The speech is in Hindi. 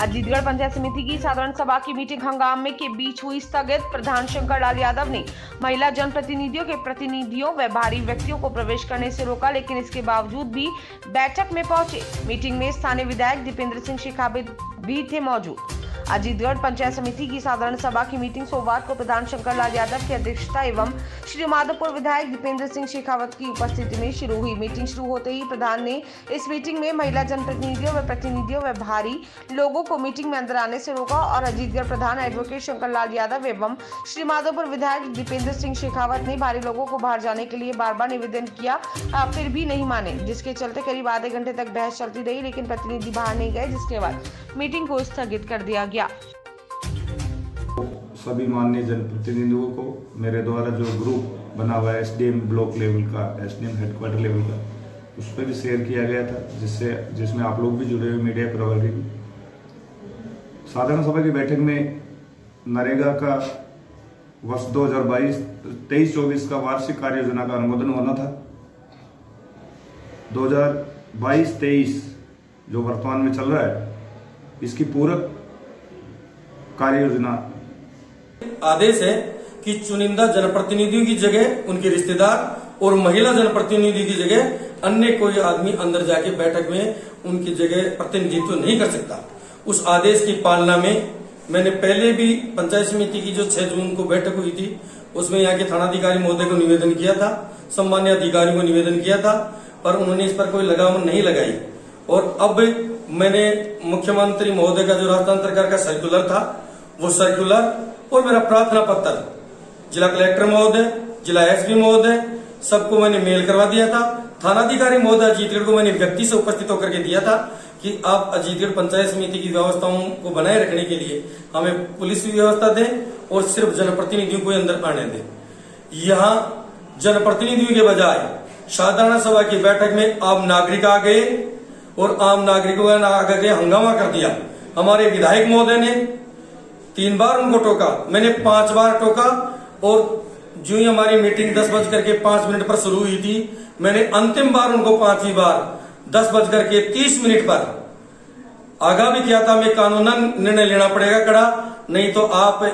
अजीतगढ़ पंचायत समिति की साधारण सभा की मीटिंग हंगामे के बीच हुई स्थगित। प्रधान शंकर लाल यादव ने महिला जनप्रतिनिधियों के प्रतिनिधियों व भारी व्यक्तियों को प्रवेश करने से रोका, लेकिन इसके बावजूद भी बैठक में पहुँचे। मीटिंग में स्थानीय विधायक दीपेंद्र सिंह शेखावत भी थे मौजूद। अजीतगढ़ पंचायत समिति की साधारण सभा की मीटिंग सोमवार को प्रधान शंकर लाल यादव की अध्यक्षता एवं श्री माधोपुर विधायक दीपेंद्र सिंह शेखावत की उपस्थिति में शुरू हुई। मीटिंग शुरू होते ही प्रधान ने इस मीटिंग में महिला जनप्रतिनिधियों व प्रतिनिधियों व भारी लोगों को मीटिंग में अंदर आने से रोका और अजीतगढ़ प्रधान एडवोकेट शंकर लाल यादव एवं श्री माधोपुर विधायक दीपेंद्र सिंह शेखावत ने भारी लोगों को बाहर जाने के लिए बार बार निवेदन किया फिर भी नहीं माने, जिसके चलते करीब आधे घंटे तक बहस चलती रही, लेकिन प्रतिनिधि बाहर नहीं गए, जिसके बाद मीटिंग को स्थगित कर दिया गया। सभी माननीय जनप्रतिनिधियों को मेरे द्वारा जो ग्रुप बना हुआ है एसडीएम ब्लॉक लेवल का एसडीएम हेडक्वार्टर लेवल का, उस पर भी शेयर किया गया था, जिससे, जिसमें आप लोग भी जुड़े हुए मीडिया प्रभारी साधारण सभा की बैठक में नरेगा का वर्ष 2022 तेईस, चौबीस का वार्षिक कार्य योजना का अनुमोदन होना था। 2022-23 जो वर्तमान में चल रहा है, इसकी पूरक कार्य योजना आदेश है कि चुनिंदा जनप्रतिनिधियों की जगह, उनके रिश्तेदार और महिला जनप्रतिनिधि की जगह अन्य कोई आदमी अंदर जाके बैठक में उनकी जगह प्रतिनिधित्व नहीं कर सकता। उस आदेश की पालना में मैंने पहले भी पंचायत समिति की जो 6 जून को बैठक हुई थी, उसमें यहाँ के थानाधिकारी महोदय को निवेदन किया था, सम्मान्य अधिकारियों को निवेदन किया था, पर उन्होंने इस पर कोई लगाम नहीं लगाई। और अब मैंने मुख्यमंत्री महोदय का जो सरकार का सर्कुलर था वो सर्कुलर और मेरा प्रार्थना पत्र जिला कलेक्टर महोदय, जिला एसपी महोदय, सबको मैंने मेल करवा दिया था। थानाधिकारी महोदय अजीतगढ़ को मैंने व्यक्ति से उपस्थित होकर के दिया था कि आप अजीतगढ़ पंचायत समिति की व्यवस्थाओं को बनाए रखने के लिए हमें पुलिस व्यवस्था दें और सिर्फ़ जनप्रतिनिधियों को अंदर आने दें। यहाँ जनप्रतिनिधियों के बजाय साधारण सभा की बैठक में आम नागरिक आ गए और आम नागरिकों ने के हंगामा कर दिया। हमारे विधायक महोदय ने तीन बार उनको टोका। मैंने पाँच बार टोका और जो ही हमारी मीटिंग दस बज करके पाँच मिनट पर शुरू हुई थी, मैंने अंतिम बार उनको पांचवी बार दस बज करके तीस मिनट पर। आगा भी किया था, मैं कानूनन निर्णय लेना पड़ेगा कड़ा, नहीं तो आप